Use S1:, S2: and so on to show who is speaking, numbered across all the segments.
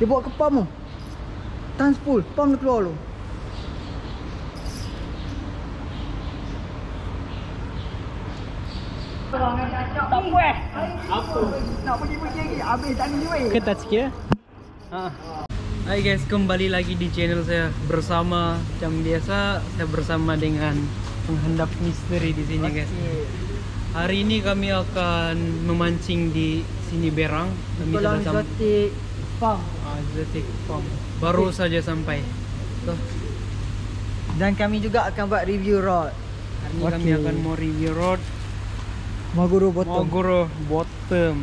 S1: Dia bawa ke pump tu. Tahan spool, pump dia keluar tu.
S2: Tak apa eh? Apa?
S1: Nak pergi-pergi lagi. Habis tadi ni weh.
S2: Ketat sikit ya. Ha. Hai guys, kembali lagi di channel saya bersama macam biasa saya bersama dengan penghendap misteri di sini guys. Hari ini kami akan memancing di sini Berang. Kami
S1: Kolam
S2: sudah sam-
S1: exotic farm.
S2: Baru saja sampai. So,
S1: Dan kami juga akan buat review rod.
S2: hari ini kami
S1: Okey.
S2: akan mau review rod
S1: Maguro bottom.
S2: Mogoro Bottom.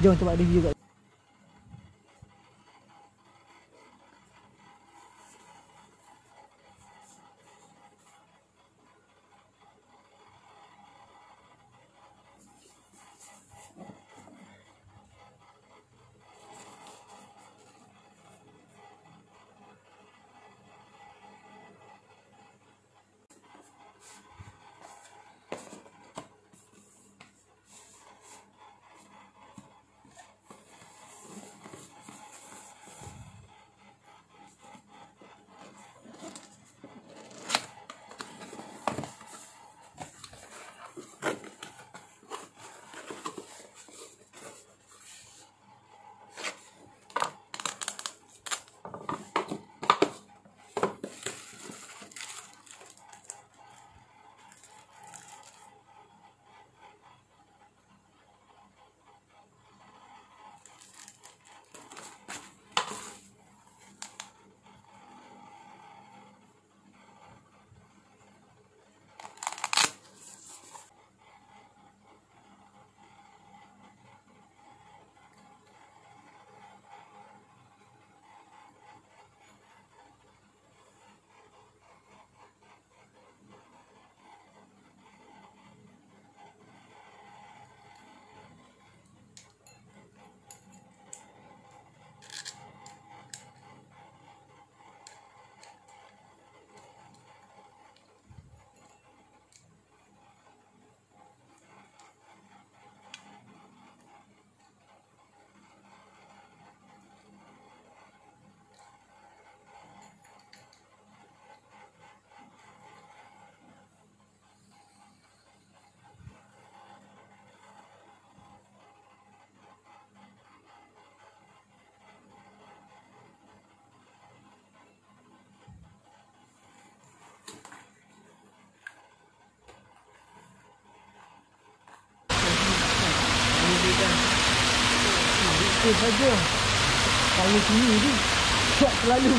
S1: Jom kita buat review kat Dia saja. Kalau sini ni tak selalu.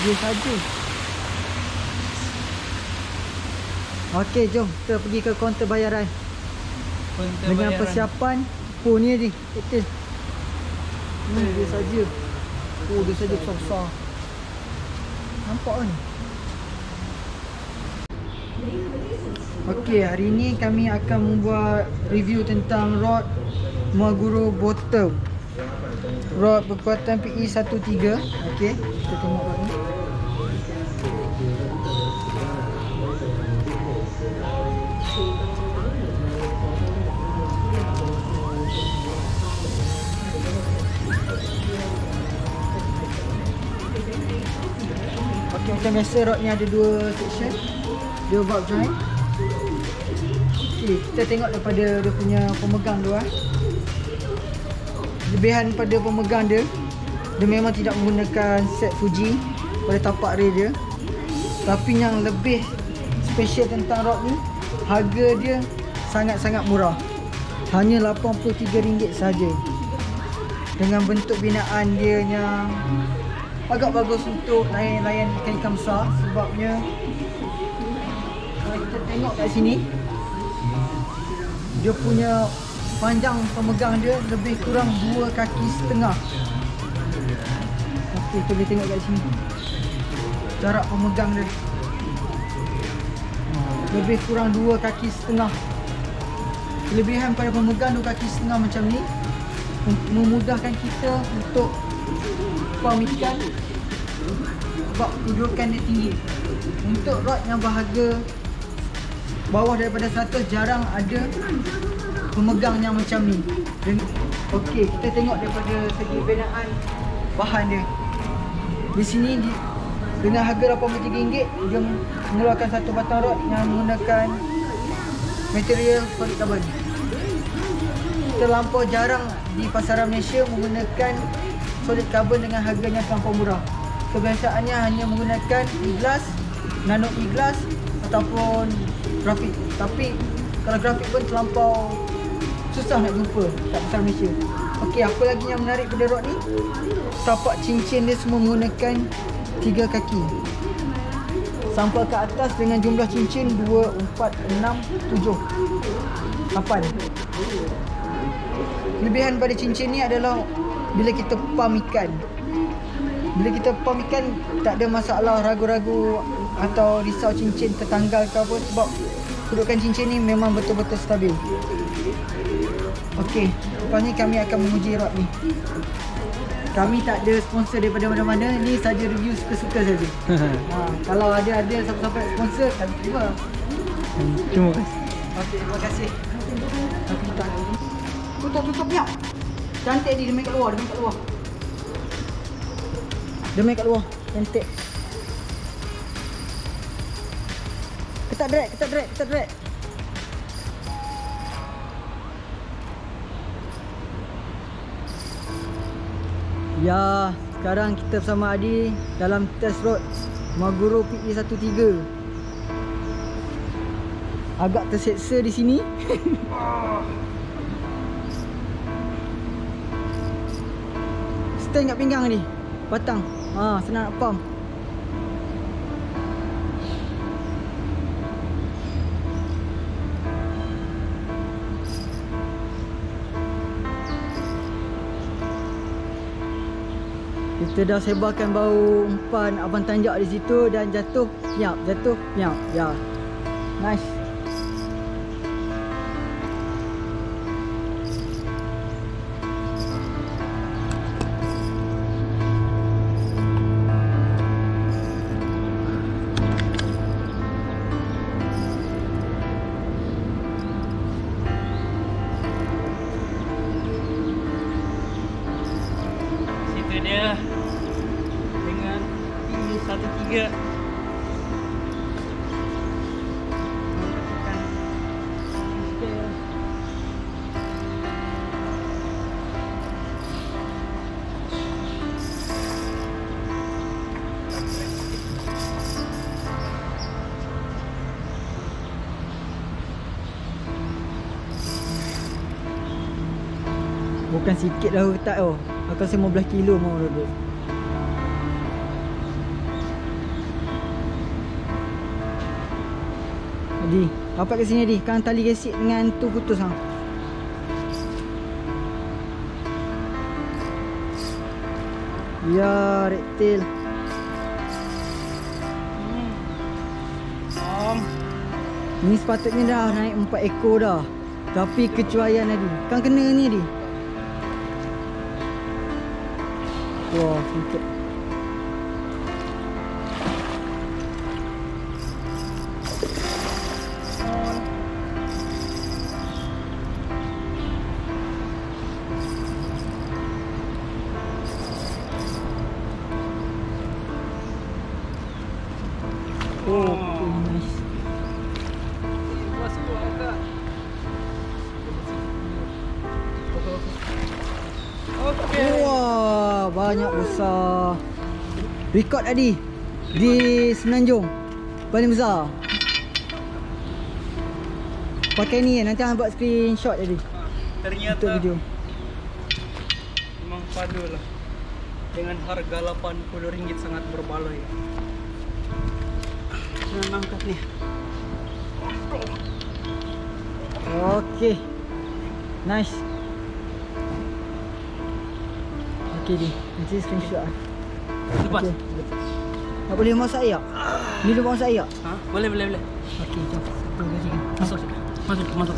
S1: Dia saja. Okey, jom kita pergi ke kaunter bayaran.
S2: Kaunter
S1: Dengan
S2: bayaran.
S1: persiapan Oh ni ni Betul Ni dia saja Oh dia saja besar-besar Nampak kan Okey hari ni kami akan membuat review tentang rod Maguro Bottom Rod berkuatan PE 13 Okey kita tengok rod ni. Okey macam biasa rod ni ada dua section. Dua valve joint Okey kita tengok daripada dia punya pemegang tu ah. Lebihan pada pemegang dia Dia memang tidak menggunakan set Fuji pada tapak rail dia. Tapi yang lebih special tentang rod ni Harga dia sangat-sangat murah. Hanya RM83 saja. Dengan bentuk binaan dia yang agak bagus untuk layan-layan ikan-ikan besar sebabnya kalau kita tengok kat sini dia punya panjang pemegang dia lebih kurang dua kaki setengah. Okey kita boleh tengok kat sini. Jarak pemegang dia. Lebih kurang dua kaki setengah. Kelebihan pada pemegang dua kaki setengah macam ni memudahkan kita untuk farm ikan sebab kedudukan dia tinggi. Untuk rod yang berharga bawah daripada 100 jarang ada pemegang yang macam ni Dan, Okey kita tengok daripada segi binaan bahan dia. Di sini di, dengan harga RM83 dia mengeluarkan satu batang rod yang menggunakan material solid carbon. Terlampau jarang di pasaran Malaysia menggunakan solid carbon dengan harganya terlampau murah. Kebiasaannya hanya menggunakan e-glass, nano e-glass ataupun grafik. Tapi kalau grafik pun terlampau susah nak jumpa kat pasaran Malaysia. Okey, apa lagi yang menarik pada rod ni? Tapak cincin dia semua menggunakan tiga kaki. Sampai ke atas dengan jumlah cincin 2, 4, 6, 7 8 Kelebihan pada cincin ni adalah Bila kita pam ikan Bila kita pam ikan Tak ada masalah ragu-ragu Atau risau cincin tertanggal ke apa Sebab kedudukan cincin ni memang betul-betul stabil Okey, lepas ni kami akan menguji rod ni. Kami tak ada sponsor daripada mana-mana Ni saja review suka-suka saja. ha, Kalau ada ada siapa-siapa nak sponsor Kami terima.
S3: Terima kasih.
S1: Okey, terima kasih. Aku buka Tutup, tutup, ya Cantik ni, dia main kat luar, dia main kat luar. Dia main kat luar, cantik. Ketat drag, ketat drag, ketat drag Ya, sekarang kita bersama Adi dalam test road Maguro PE13. Agak terseksa di sini. Stand kat pinggang ni. Batang. Ha, senang nak pump. Kita dah sebarkan bau umpan abang tanjak di situ dan jatuh piap, jatuh piap. Ya. Nice. Bukan sikit dah ketat tu. Aku rasa 15 kilo mau duduk. Adi, rapat kat sini Adi. Kan tali gesik dengan tu putus ha. Ya, reptil.
S3: Om.
S1: Ni sepatutnya dah naik 4 ekor dah. Tapi kecuaian Adi. Kan kena ni Adi. Wah, sikit. Oh, besar. Record tadi di Semenanjung. Paling besar. Pakai ni nanti hang buat screenshot tadi
S3: Ternyata
S1: untuk video.
S3: memang padu lah. Dengan harga RM80 sangat berbaloi. Senang angkat ni.
S1: Okey. Nice. Okey di. Nanti screenshot ah.
S3: Lepas.
S1: Okey. Tak boleh masak air tak? Ni dia masak air tak?
S3: Ha? Boleh, boleh, boleh.
S1: Okey, jom. Kita gajikan.
S3: Masuk. Masuk, masuk.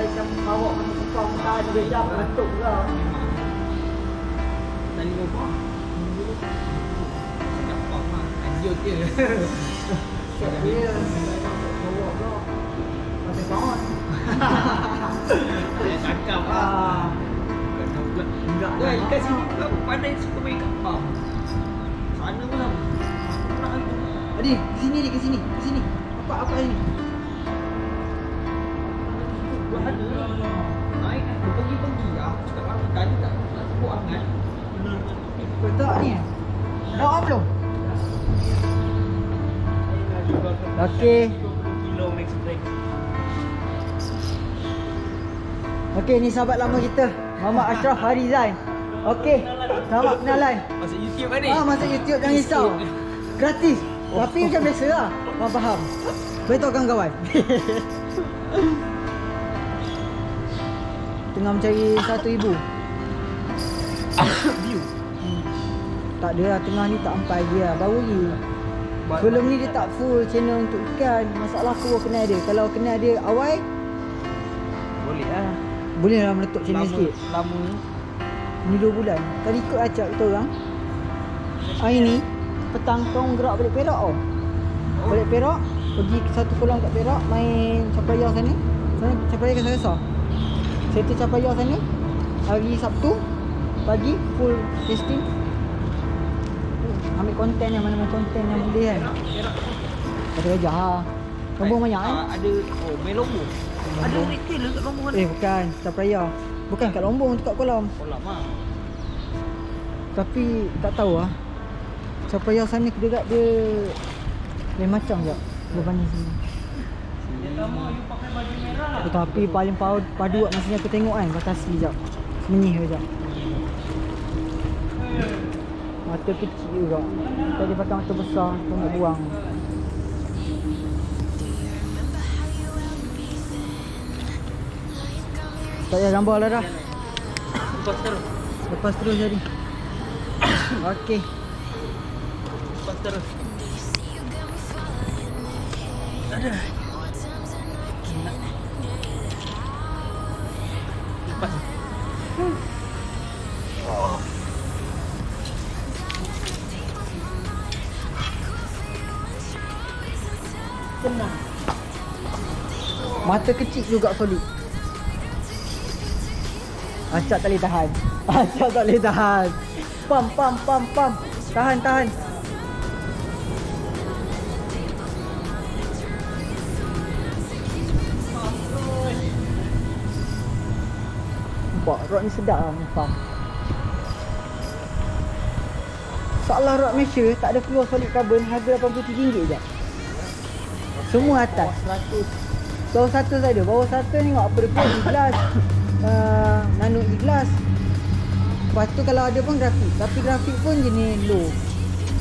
S1: Macam bawa masuk tukar muka dua jam betul ke.
S3: Tadi lupa. Cakap apa mah? Lanjut je.
S1: Set dia. Bawa ke. Macam kawan.
S3: Dia cakap lah.
S1: Ah.
S3: Kau pula.
S1: Enggak
S3: Weh,
S1: lah.
S3: kat sini kau pandai suka main kapal. Sana pun lah. Nak aku.
S1: Adi, ke sini dia ke sini. Ke sini. Apa apa ini?
S3: Ada. Naik. Dia pergi-pergi. Aku cakap apa tadi tak tak sebut angan.
S1: Betul ni. Dah on belum? Okey. Okey, ni sahabat lama kita. Muhammad Ashraf Harizan. Okey. Selamat kenalan.
S3: Masuk YouTube kan ni?
S1: Ah, masuk YouTube jangan risau. Gratis. Tapi macam biasa lah. Faham faham. Beritahu kawan-kawan. Tengah mencari satu ibu.
S3: View.
S1: Hmm. Tak ada lah, tengah ni tak sampai dia lah. Baru ni. Sebelum ni dia tak full channel untuk ikan. Masalah aku kenal dia. Kalau kenal dia awal,
S3: Boleh lah.
S1: boleh lah meletup channel
S3: Lama,
S1: sikit.
S3: lama.
S1: Ni 2 bulan. Tadi ikut acak kita orang. Hari ni, petang kau gerak balik Perak tau. Balik Perak, pergi ke satu kolam kat Perak, main capaya sana. Sana capaya ke Sarasa. Settle capaya sana. Hari Sabtu, pagi full testing. Ambil konten yang mana-mana konten yang boleh kan. Kata kerja ha. Lombong banyak kan?
S3: Ah, Ada, oh, main lombong. Ada retail kat lombong
S1: Eh bukan, capaya. Bukan kat Lombong, tu kat kolam.
S3: Kolam ah.
S1: Tapi tak tahu lah Capaya sana dekat dia Lain macam je Berbanding sini
S3: Yang lama you pakai baju merah lah.
S1: Tetapi paling padu, kat masa ni aku tengok kan Kata asli jap Semenyih je jap Mata kecil juga Kita pakai mata besar Tu nak buang Tak payah gambar lah dah
S3: Lepas terus.
S1: Lepas terus jadi Okey
S3: Lepas terus. Ada.
S1: Mata kecil juga solid. Acak tak boleh tahan. Acak tak boleh tahan. Pam pam pam pam. Tahan tahan. Nampak rod ni sedap lah pam. Soalan rod Malaysia tak ada keluar solid carbon harga RM83 je. Semua atas 100 Bawah satu saja Bawah satu tengok apa dia buat Iglas uh, Nano iglas Lepas tu kalau ada pun grafik. Tapi grafik pun jenis low.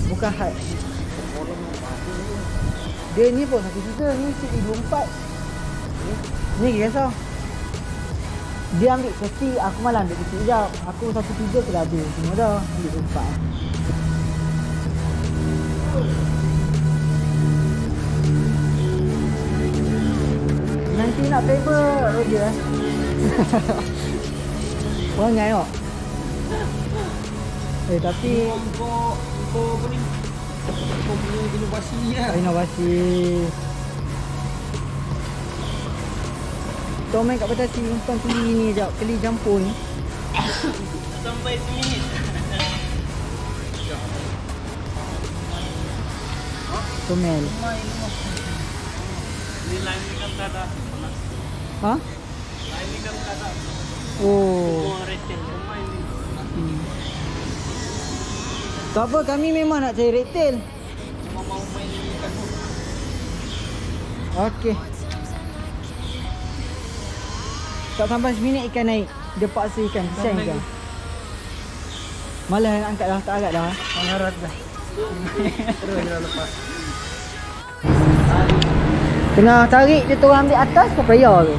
S1: Bukan high Dia ni pun satu juta Ni CE24 Ni kisah Dia ambil kecil Aku malah ambil kecil je Aku satu tiga aku dah ada Semua dah Ambil 24 Nanti nak paper Roger eh Perangai kok Eh tapi
S3: Kau, kau apa ni? Kau punya inovasi lah.
S1: Inovasi Kau main kat batasi Umpan keli ni sekejap Keli campur ni
S3: Sampai seminit.
S1: Tomel
S3: lain ni kan kata.
S1: Ha? Oh hmm. Tak apa kami memang nak cari retail. Okey Tak sampai seminit ikan naik Dia paksa ikan Kesian ikan. Malah angkat dah Tak angkat dah
S3: Pengharap dah. Terus dah lepas.
S1: Kena tarik je orang ambil atas papaya tu.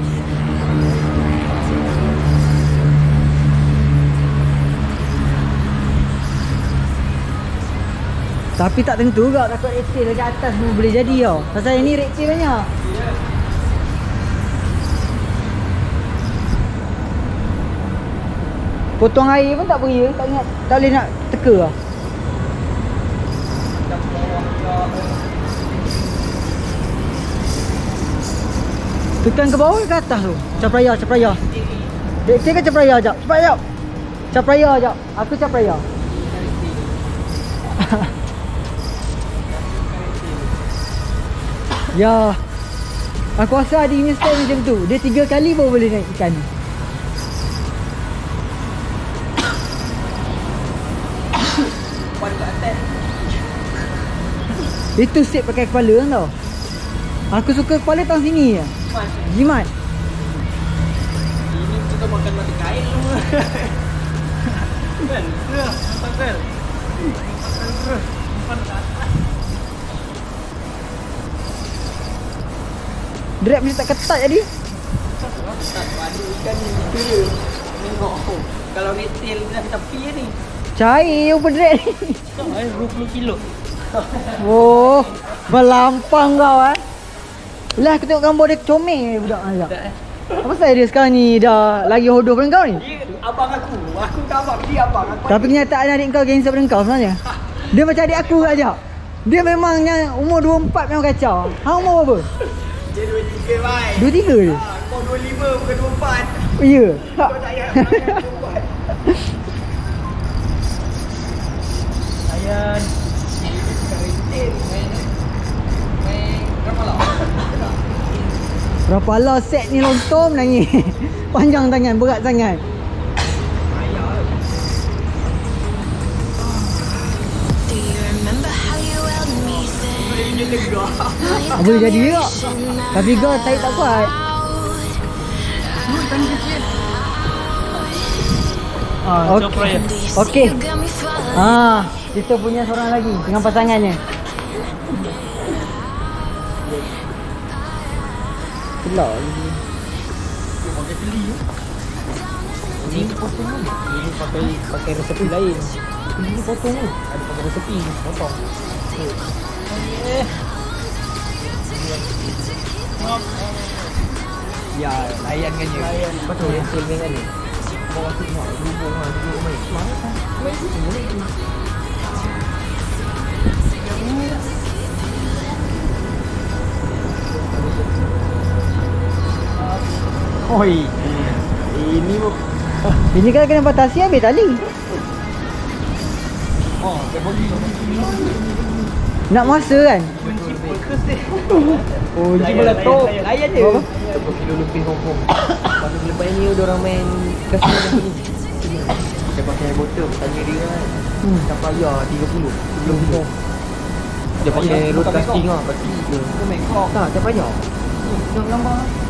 S1: Tapi tak tentu juga takut reptil dekat atas pun boleh jadi tau. Pasal ini reptil banyak. Potong air pun tak beri, tak ingat tak boleh nak teka lah. Tekan ke bawah ke atas tu? Capraya, capraya. Dek cik ke capraya jap? Cepat jap. Capraya jap. Aku capraya. ya. Aku rasa adik ni style macam tu. Dia tiga kali baru boleh naik ikan ni. Itu set pakai kepala kan tau. Aku suka kepala tang sini je. Jimat.
S3: Ini kita makan mati kain semua. Kan? Ya, nampak kan? Makan terus.
S1: Drag mesti tak ketat jadi.
S3: Tak padu ikan ni gitu je. Tengok. Kalau retil dah tepi je ni.
S1: Cair over drag ni.
S3: Air 20 kilo.
S1: Oh, melampang kau eh. Lah aku tengok gambar dia comel budak ni.
S3: Tak.
S1: Apa saya dia sekarang ni dah lagi hodoh pada kau ni?
S3: Dia abang aku. Aku ke abang. Dia abang. Aku
S1: Tapi kenyataan adik kau gangster pada kau sebenarnya. Dia macam adik aku aja. Dia memang yang umur 24 memang kacau. Hang umur berapa?
S3: Dia 23 baik.
S1: 23 dia?
S3: Ha, kau 25 bukan 24.
S1: Ya.
S3: Kau tak payah nak 24. Ayan. Retil. Main. Main. Berapa lah?
S1: Berapa lah set ni lontong nangis. Panjang tangan, berat sangat.
S4: Do you remember how you held me then?
S1: Boleh jadi juga. Tapi kau tarik tak kuat.
S3: Ah, okay.
S4: Falling.
S1: Ah, kita punya seorang lagi dengan pasangannya. Kelak lagi.
S3: Ini potong kan? Ini pakai pakai resepi lain. Ini potong tu. Ada pakai resepi potong. Eh. Ya, layan kan je. Layan. Betul. Yang filming ni. Bawa tu nak hubung lah, duduk main. Mana kan? Main tu, main tu. Oi. Ini
S1: Ini kalau kena batasi habis tali.
S3: Oh, dia.
S1: Nak masa kan?
S3: Dia.
S1: Oh,
S3: Kunci meletup. Layan je.
S1: Berapa?
S3: 20 kilo lebih confirm. Lepas tu lepas ni dia orang main kasino macam ni. Dia pakai botol tanya dia kan.
S1: Hmm.
S3: Tak payah 30 sebelum tu. Dia pakai road casting lah pasti dia. Tu main kok. Tak, tak payah. Tengok gambar.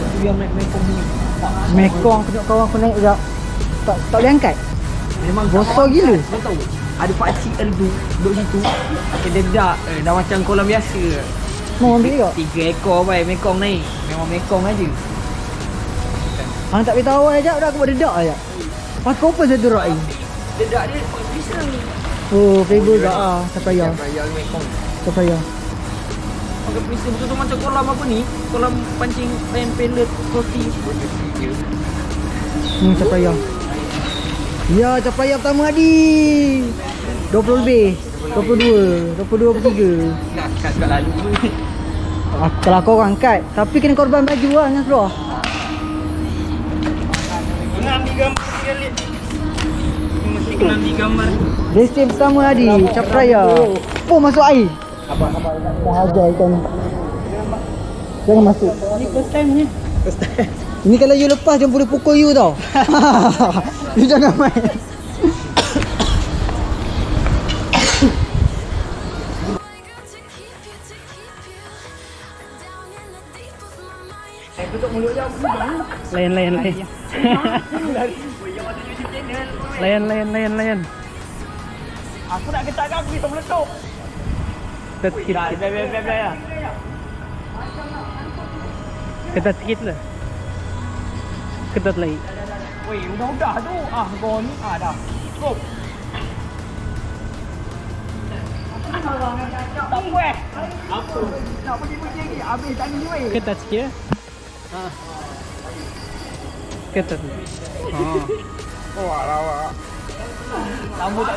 S3: Itu yang main ni.
S1: Mekong aku tengok kawan aku naik sekejap. Tak tak boleh angkat.
S3: Memang
S1: Bosor gila.
S3: Kau tahu ada pakcik ada tu duduk situ pakai dedak eh, dah macam kolam biasa
S1: Mau ambil juga.
S3: tiga ekor baik mekong naik memang mekong aja
S1: Hang tak beritahu awal sekejap dah aku buat dedak sekejap. Aku apa satu rak ni?
S3: dedak dia bisa ni
S1: Oh, playboy tak ah. Tak payah.
S3: raya mekong
S1: Tak payah.
S3: Pakai prism betul-betul macam kolam apa ni kolam pancing pen pellet roti
S1: Hmm, tak payah. Ya, tak payah pertama Adi. 20 lebih. 22, 22 per 3.
S3: nak kat kat lalu
S1: Ah, kalau kau orang angkat, tapi kena korban baju lah dengan
S3: kena ambil gambar sekali mesti kena ambil gambar
S1: Destin pertama Adi, Capraya. Oh, masuk air. Kau hajar ikan ni. Jangan masuk.
S3: ni first time ni first time
S1: Ini kalau you lepas jangan boleh pukul you tau. you jangan main.
S3: layan layan layan layan layan layan layan aku nak ketat aku bisa meletup ketat sikit biar biar biar biar ketat sikit lah ketat lagi Weh, udah-udah tu. Ah, kau ni. Ah, dah. Cukup. Tak apa eh? Apa? Nak pergi-pergi lagi. Habis tadi ni weh. Ketat sikit. Ha.
S2: Kata tu. Ha.
S3: Lambu tak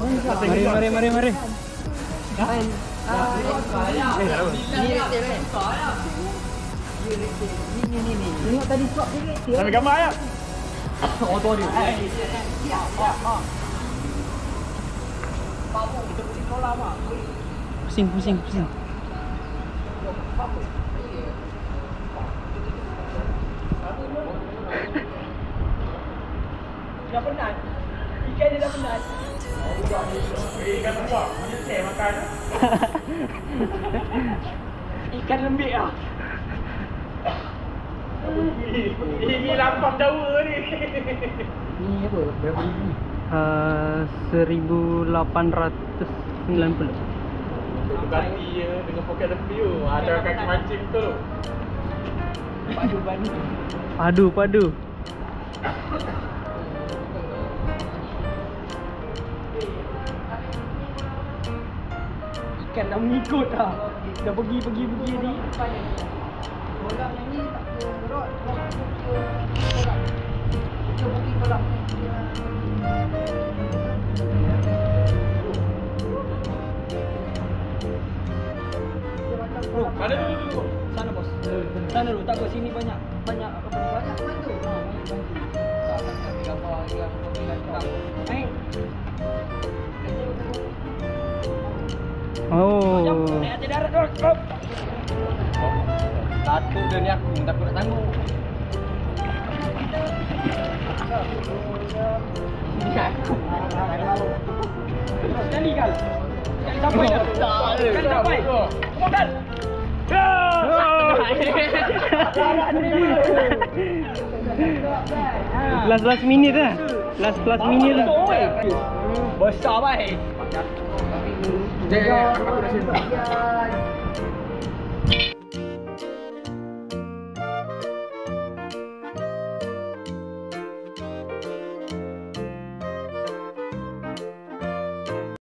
S2: Mari, mari, mari, mari.
S3: Tengok tadi suap sikit.
S5: Sambil gambar ya.
S3: Oh, tu dia.
S2: Pusing, pusing, pusing.
S3: Dah penat. Ikan dia dah penat.
S5: Ikan tuak. Mana saya makan?
S3: Ikan lembik ah.
S5: Ini lampam Jawa ni.
S3: Ni apa? Berapa ribu?
S2: Uh, 1890.
S5: Itu ganti ya dengan poket tu. Ada kaki mancing tu.
S3: Padu bani.
S2: Padu, padu.
S3: Ikan dah mengikut dah. Dah pergi pergi pergi ni. Orang yang ni tak ke rot. Dia pergi kolam. Bro,
S5: Mana dulu dulu?
S3: sana bos. Sana dulu, tak apa sini banyak banyak apa? Banyak bantu. Ha, banyak bantu. Tak tak tak gambar yang pemilihan tak. Naik.
S2: Oh.
S3: Naik atas darat. Takut dia ni aku, takut nak tangguh. Ini aku. Sekali kal. Sekali sampai dah. Sekali sampai. Come on kal.
S2: Last last minute lah. Last last minute lah.
S3: Besar baik.
S5: Jangan, aku dah sini.